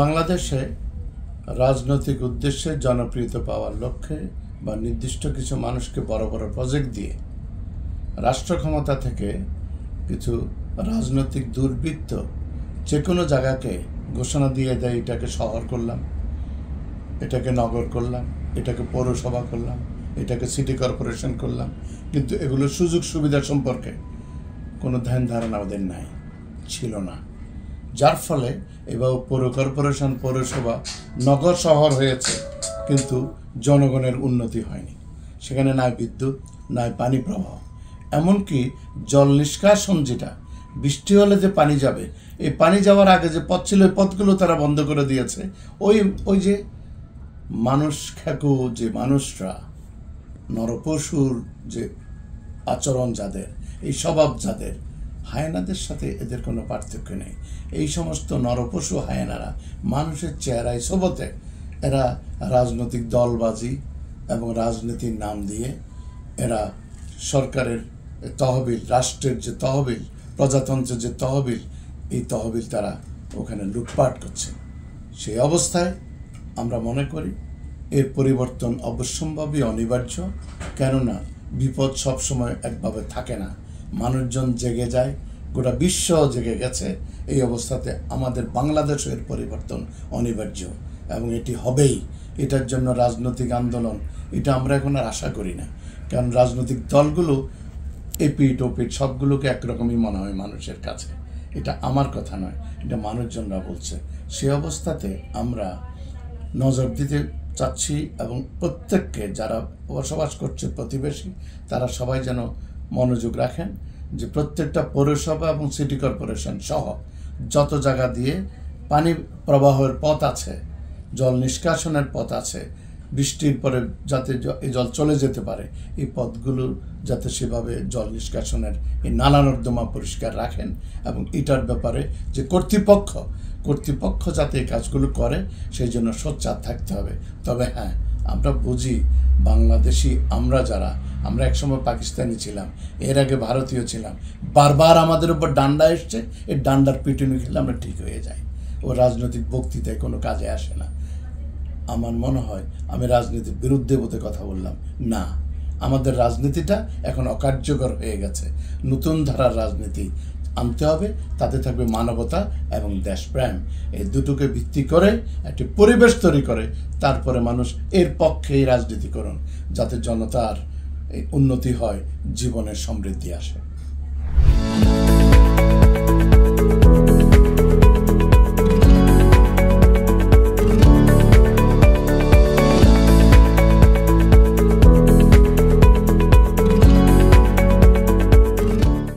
বাংলাদেশে রাজনৈতিক উদ্দেশ্যে জনপ্রিয়তা পাওয়ার লক্ষ্যে বা নির্দিষ্ট কিছু মানুষকে বড় বড় প্রজেক্ট দিয়ে রাষ্ট্র ক্ষমতা থেকে কিছু রাজনৈতিক দুর্বৃত্ত যে কোনো জায়গাকে ঘোষণা দিয়ে দেয়, এটাকে শহর করলাম, এটাকে নগর করলাম, এটাকে পৌরসভা করলাম, এটাকে সিটি কর্পোরেশন করলাম। কিন্তু এগুলো সুযোগ সুবিধা সম্পর্কে কোনো ধ্যান ধারণা ওদের নাই, ছিল না। যার ফলে এবার পৌর কর্পোরেশন, পৌরসভা নগর শহর হয়েছে, কিন্তু জনগণের উন্নতি হয়নি। সেখানে নাই বিদ্যুৎ, নাই পানি প্রবাহ। এমনকি জল নিষ্কাশন যেটা, বৃষ্টি হলে যে পানি যাবে, এই পানি যাওয়ার আগে যে পথ ছিল ওই পথগুলো তারা বন্ধ করে দিয়েছে। ওই ওই যে মানুষ খ্যাকু যে মানুষরা, নরপশুর যে আচরণ যাদের, এই স্বভাব যাদের হায়নাদের সাথে এদের কোনো পার্থক্য নেই। এই সমস্ত নরপশু হায়নারা মানুষের চেহারায় সোবতে এরা রাজনৈতিক দলবাজি এবং রাজনীতির নাম দিয়ে এরা সরকারের তহবিল, রাষ্ট্রের যে তহবিল, প্রজাতন্ত্রের যে তহবিল, এই তহবিল তারা ওখানে লুটপাট করছে। সেই অবস্থায় আমরা মনে করি এর পরিবর্তন অবশ্যম্ভাবী, অনিবার্য, কেননা বিপদ সবসময় একভাবে থাকে না। মানুষজন জেগে যায়, গোটা বিশ্ব জেগে গেছে। এই অবস্থাতে আমাদের বাংলাদেশের পরিবর্তন অনিবার্য এবং এটি হবেই। এটার জন্য রাজনৈতিক আন্দোলন, এটা আমরা এখন আর আশা করি না। কারণ রাজনৈতিক দলগুলো এপিট ওপিট সবগুলোকে একরকমই মনে হয় মানুষের কাছে। এটা আমার কথা নয়, এটা মানুষজনরা বলছে। সে অবস্থাতে আমরা নজর দিতে চাচ্ছি এবং প্রত্যেককে যারা বসবাস করছে প্রতিবেশী, তারা সবাই যেন মনোযোগ রাখেন। যে প্রত্যেকটা পৌরসভা এবং সিটি কর্পোরেশন সহ যত জায়গা দিয়ে পানি প্রবাহের পথ আছে, জল নিষ্কাশনের পথ আছে, বৃষ্টির পরে যাতে এই জল চলে যেতে পারে, এই পথগুলো যাতে সেভাবে জল নিষ্কাশনের এই নালা নর্দমা পরিষ্কার রাখেন এবং এটার ব্যাপারে যে কর্তৃপক্ষ কর্তৃপক্ষ যাতে এই কাজগুলো করে, সেই জন্য সোচ্চার থাকতে হবে। তবে হ্যাঁ আমরা বুঝি বাংলাদেশি আমরা যারা, আমরা একসময় পাকিস্তানি ছিলাম, এর আগে ভারতীয় ছিলাম। বারবার আমাদের উপর ডান্ডা এসছে, এই ডান্ডার পিটুনি খেলে আমরা ঠিক হয়ে যাই। ও রাজনৈতিক বক্তৃতায় কোনো কাজে আসে না। আমার মনে হয় আমি রাজনীতির বিরুদ্ধে বোধে কথা বললাম। না, আমাদের রাজনীতিটা এখন অকার্যকর হয়ে গেছে। নতুন ধারার রাজনীতি আনতে হবে। তাতে থাকবে মানবতা এবং দেশপ্রেম এই দুটোকে ভিত্তি করে একটি পরিবেশ তৈরি করে, তারপরে মানুষ এর পক্ষেই রাজনীতি করুন, যাতে জনতার উন্নতি হয়, জীবনের সমৃদ্ধি আসে।